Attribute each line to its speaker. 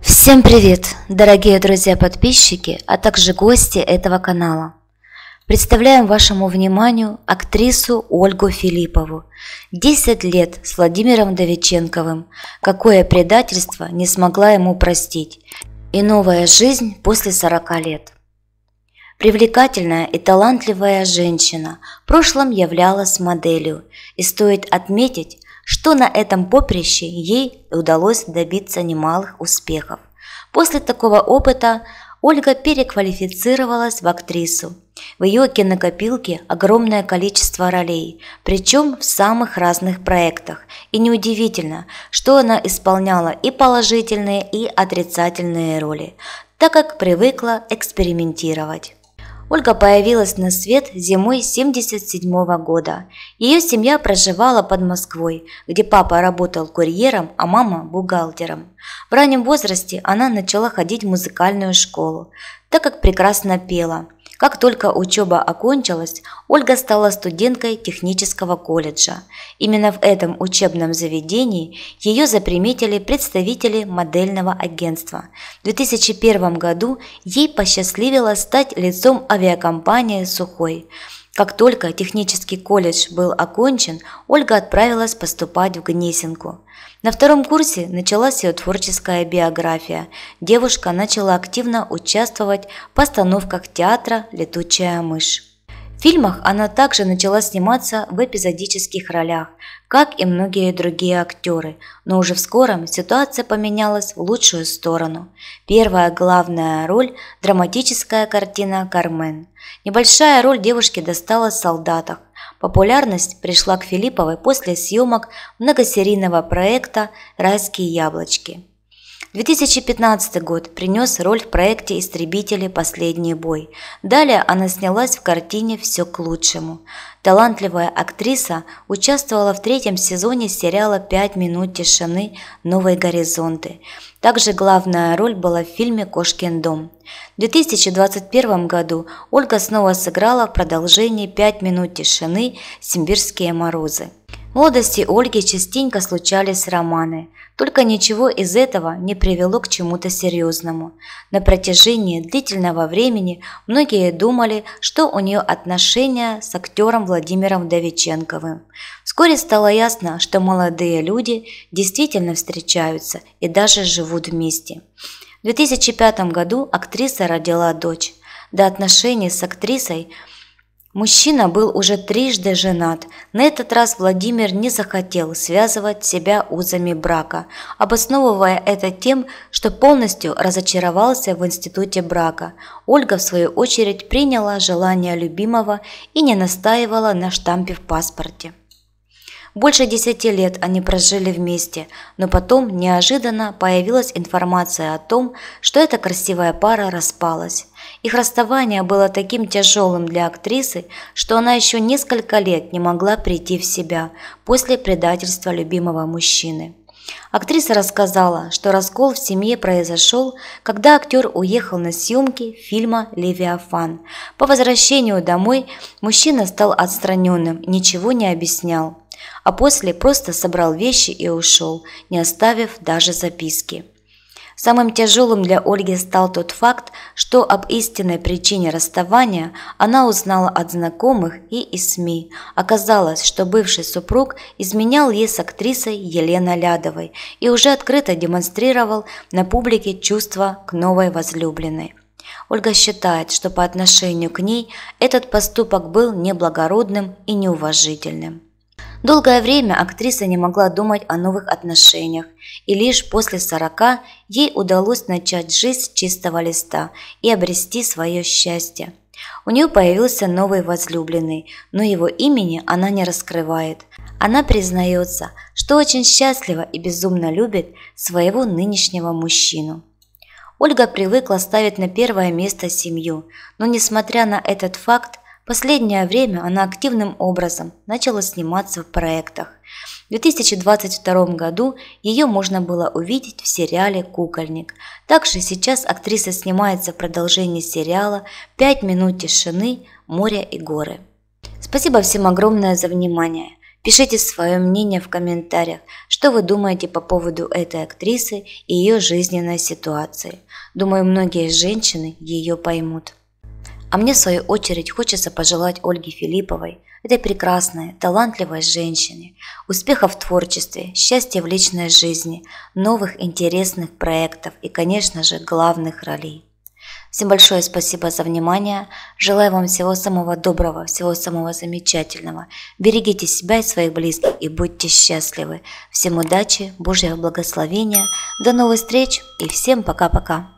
Speaker 1: Всем привет, дорогие друзья-подписчики, а также гости этого канала. Представляем вашему вниманию актрису Ольгу Филиппову. 10 лет с Владимиром Давиченковым. Какое предательство не смогла ему простить. И новая жизнь после 40 лет. Привлекательная и талантливая женщина в прошлом являлась моделью, и стоит отметить, что на этом поприще ей удалось добиться немалых успехов. После такого опыта Ольга переквалифицировалась в актрису. В ее кинокопилке огромное количество ролей, причем в самых разных проектах. И неудивительно, что она исполняла и положительные, и отрицательные роли, так как привыкла экспериментировать. Ольга появилась на свет зимой 1977 года. Ее семья проживала под Москвой, где папа работал курьером, а мама – бухгалтером. В раннем возрасте она начала ходить в музыкальную школу, так как прекрасно пела. Как только учеба окончилась, Ольга стала студенткой технического колледжа. Именно в этом учебном заведении ее заприметили представители модельного агентства. В 2001 году ей посчастливилось стать лицом авиакомпании «Сухой». Как только технический колледж был окончен, Ольга отправилась поступать в Гнесинку. На втором курсе началась ее творческая биография. Девушка начала активно участвовать в постановках театра «Летучая мышь». Фильмах она также начала сниматься в эпизодических ролях, как и многие другие актеры, но уже в скором ситуация поменялась в лучшую сторону. Первая главная роль – драматическая картина «Кармен». Небольшая роль девушки досталась в «Солдатах», Популярность пришла к Филипповой после съемок многосерийного проекта «Райские яблочки». 2015 год принес роль в проекте «Истребители. Последний бой». Далее она снялась в картине «Все к лучшему». Талантливая актриса участвовала в третьем сезоне сериала «Пять минут тишины. Новые горизонты». Также главная роль была в фильме «Кошкин дом». В 2021 году Ольга снова сыграла в продолжении «Пять минут тишины. Симбирские морозы». В молодости Ольги частенько случались романы, только ничего из этого не привело к чему-то серьезному. На протяжении длительного времени многие думали, что у нее отношения с актером Владимиром Давиченковым. Вскоре стало ясно, что молодые люди действительно встречаются и даже живут вместе. В 2005 году актриса родила дочь. До отношений с актрисой – Мужчина был уже трижды женат. На этот раз Владимир не захотел связывать себя узами брака, обосновывая это тем, что полностью разочаровался в институте брака. Ольга, в свою очередь, приняла желание любимого и не настаивала на штампе в паспорте. Больше десяти лет они прожили вместе, но потом неожиданно появилась информация о том, что эта красивая пара распалась. Их расставание было таким тяжелым для актрисы, что она еще несколько лет не могла прийти в себя после предательства любимого мужчины. Актриса рассказала, что раскол в семье произошел, когда актер уехал на съемки фильма «Левиафан». По возвращению домой мужчина стал отстраненным, ничего не объяснял а после просто собрал вещи и ушел, не оставив даже записки. Самым тяжелым для Ольги стал тот факт, что об истинной причине расставания она узнала от знакомых и из СМИ. Оказалось, что бывший супруг изменял ей с актрисой Еленой Лядовой и уже открыто демонстрировал на публике чувства к новой возлюбленной. Ольга считает, что по отношению к ней этот поступок был неблагородным и неуважительным. Долгое время актриса не могла думать о новых отношениях, и лишь после 40 ей удалось начать жизнь с чистого листа и обрести свое счастье. У нее появился новый возлюбленный, но его имени она не раскрывает. Она признается, что очень счастлива и безумно любит своего нынешнего мужчину. Ольга привыкла ставить на первое место семью, но несмотря на этот факт, Последнее время она активным образом начала сниматься в проектах. В 2022 году ее можно было увидеть в сериале «Кукольник». Также сейчас актриса снимается в продолжении сериала «Пять минут тишины. Море и горы». Спасибо всем огромное за внимание. Пишите свое мнение в комментариях, что вы думаете по поводу этой актрисы и ее жизненной ситуации. Думаю, многие женщины ее поймут. А мне в свою очередь хочется пожелать Ольге Филипповой, этой прекрасной, талантливой женщине, успехов в творчестве, счастья в личной жизни, новых интересных проектов и, конечно же, главных ролей. Всем большое спасибо за внимание. Желаю вам всего самого доброго, всего самого замечательного. Берегите себя и своих близких и будьте счастливы. Всем удачи, Божьего благословения. До новых встреч и всем пока-пока.